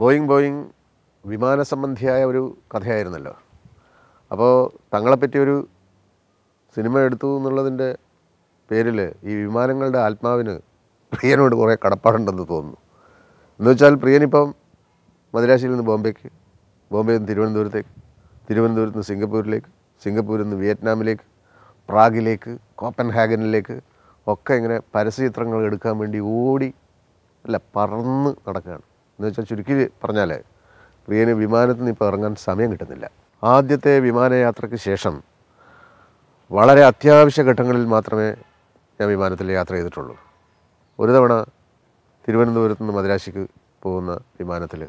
Boeing Boeing വിമാന സംബന്ധിയായ ഒരു കഥയായിരുന്നല്ലോ. അപ്പോൾ തങ്ങളെപ്പറ്റി ഒരു സിനിമ എടുത്തു എന്നുള്ളതിന്റെ പേരിൽ ഈ വിമാനങ്ങളുടെ ആത്മാവിന് പ്രിയനോട് കുറേ കടപ്പാടുണ്ടെന്ന് തോന്നുന്നു. എന്ന് വെച്ചാൽ പ്രിയനിപ്പം മദ്രാശിയിൽ നിന്ന് ബോംബെക്ക് ബോംബെയിൽ നിന്ന് തിരുവനന്തപുരത്തേക്ക് തിരുവനന്തപുരത്ത് നിന്ന് സിംഗപ്പൂരിലേക്ക് സിംഗപ്പൂരിൽ നിന്ന് വിയറ്റ്നാമിലേക്ക് പ്രാഗിലേക്ക് കോപ്പൻഹാഗനിലേക്ക് ഒക്കെ ഇങ്ങനെ പരസ്യചിത്രങ്ങൾ എടുക്കാൻ വേണ്ടി ഓടി അല്ല പറന്ന് നടക്കുകയാണ്. എന്ന് വെച്ചാൽ ചുരുക്കി പറഞ്ഞാൽ പ്രിയന് വിമാനത്തിൽ നിന്ന് ഇപ്പോൾ ഇറങ്ങാൻ സമയം കിട്ടുന്നില്ല. ആദ്യത്തെ വിമാനയാത്രയ്ക്ക് ശേഷം വളരെ അത്യാവശ്യ ഘട്ടങ്ങളിൽ മാത്രമേ ഞാൻ വിമാനത്തിൽ യാത്ര ചെയ്തിട്ടുള്ളൂ. ഒരു തവണ തിരുവനന്തപുരത്ത് നിന്ന് മദ്രാശിക്ക് പോകുന്ന വിമാനത്തിൽ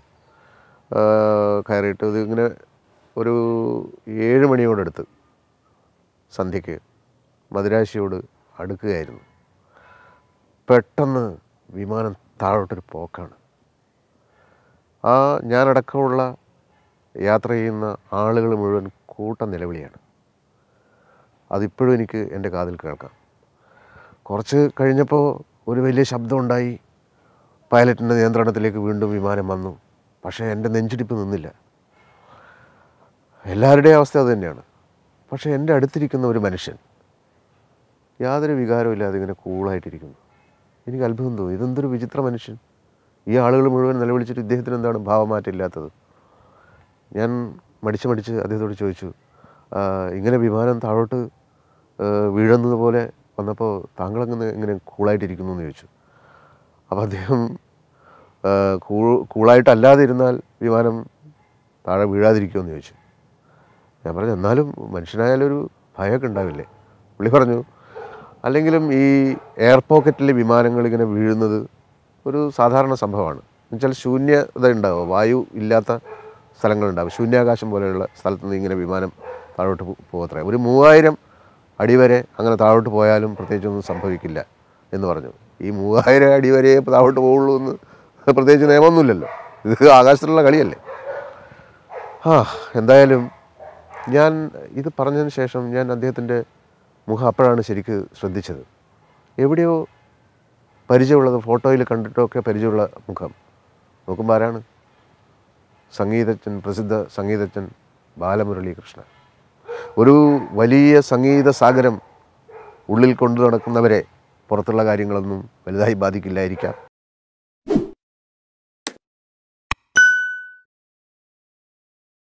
കയറിയിട്ട് ഇതിങ്ങനെ ഒരു ഏഴ് മണിയോടടുത്ത് സന്ധ്യയ്ക്ക് മദ്രാശിയോട് അടുക്കുകയായിരുന്നു. പെട്ടെന്ന് വിമാനം താഴോട്ടൊരു പോക്കാണ്. ആ ഞാനടക്കമുള്ള യാത്ര ചെയ്യുന്ന ആളുകൾ മുഴുവൻ കൂട്ട നിലവിളിയാണ്. അതിപ്പോഴും എനിക്ക് എന്റെ കാതിൽ കേൾക്കാം. കുറച്ച് കഴിഞ്ഞപ്പോൾ ഒരു വലിയ ശബ്ദമുണ്ടായി. പൈലറ്റിന്റെ നിയന്ത്രണത്തിലേക്ക് വീണ്ടും വിമാനം വന്നു. പക്ഷേ എന്റെ നെഞ്ചിടിപ്പ് നിന്നില്ല. എല്ലാവരുടെയും അവസ്ഥ അത് തന്നെയാണ്. പക്ഷേ എന്റെ അടുത്തിരിക്കുന്ന ഒരു മനുഷ്യൻ യാതൊരു വികാരവും ഇല്ലാതെ ഇങ്ങനെ കൂളായിട്ടിരിക്കുന്നു എനിക്ക് അത്ഭുതം തോന്നി. ഇതെന്തൊരു വിചിത്ര മനുഷ്യൻ? ഈ ആളുകൾ മുഴുവൻ നിലവിളിച്ചിട്ട് ഇദ്ദേഹത്തിന് എന്താണ് ഭാവമാറ്റമില്ലാത്തത്? ഞാൻ മടിച്ച് മടിച്ച് അദ്ദേഹത്തോട് ചോദിച്ചു ഇങ്ങനെ വിമാനം താഴോട്ട് വീഴുന്നതുപോലെ വീഴുന്നത് പോലെ വന്നപ്പോൾ താങ്കളങ്ങനെ ഇങ്ങനെ കൂളായിട്ടിരിക്കുന്നു? എന്ന് ചോദിച്ചു. അപ്പോൾ അദ്ദേഹം കൂ കൂളായിട്ടല്ലാതെ ഇരുന്നാൽ വിമാനം താഴെ വീഴാതിരിക്കുമെന്ന് ചോദിച്ചു. ഞാൻ പറഞ്ഞു എന്നാലും മനുഷ്യനായാലൊരു ഭയമൊക്കെ ഉണ്ടാവില്ലേ? പുള്ളി പറഞ്ഞു അല്ലെങ്കിലും ഈ എയർ പോക്കറ്റിലെ വിമാനങ്ങൾ ഇങ്ങനെ വീഴുന്നത് ഒരു സാധാരണ സംഭവമാണ്. എന്നുവെച്ചാൽ ശൂന്യത ഉണ്ടാവുക വായു ഇല്ലാത്ത സ്ഥലങ്ങളുണ്ടാവും ശൂന്യാകാശം പോലെയുള്ള സ്ഥലത്ത് നിന്ന് ഇങ്ങനെ വിമാനം താഴോട്ട് പോകത്രേ. ഒരു മൂവായിരം അടി വരെ അങ്ങനെ താഴോട്ട് പോയാലും പ്രത്യേകിച്ചൊന്നും സംഭവിക്കില്ല എന്ന് പറഞ്ഞു. ഈ മൂവായിരം അടി വരെ താഴോട്ട് പോകുള്ളൂ എന്ന് പ്രത്യേകിച്ച് നിയമമൊന്നുമില്ലല്ലോ. ഇത് ആകാശത്തിലുള്ള കളിയല്ലേ. ആ എന്തായാലും ഞാൻ ഇത് പറഞ്ഞതിന് ശേഷം ഞാൻ അദ്ദേഹത്തിന്റെ മുഖം അപ്പോഴാണ് ശരിക്ക് ശ്രദ്ധിച്ചത്. എവിടെയോ പരിചയമുള്ളത് ഫോട്ടോയിൽ കണ്ടിട്ടൊക്കെ പരിചയമുള്ള മുഖം. നോക്കുമ്പോൾ ആരാണ്? സംഗീതജ്ഞൻ പ്രസിദ്ധ സംഗീതജ്ഞൻ ബാലമുരളീകൃഷ്ണൻ. ഒരു വലിയ സംഗീത സാഗരം ഉള്ളിൽ കൊണ്ടു നടക്കുന്നവരെ പുറത്തുള്ള കാര്യങ്ങളൊന്നും വലുതായി ബാധിക്കില്ലായിരിക്കാം.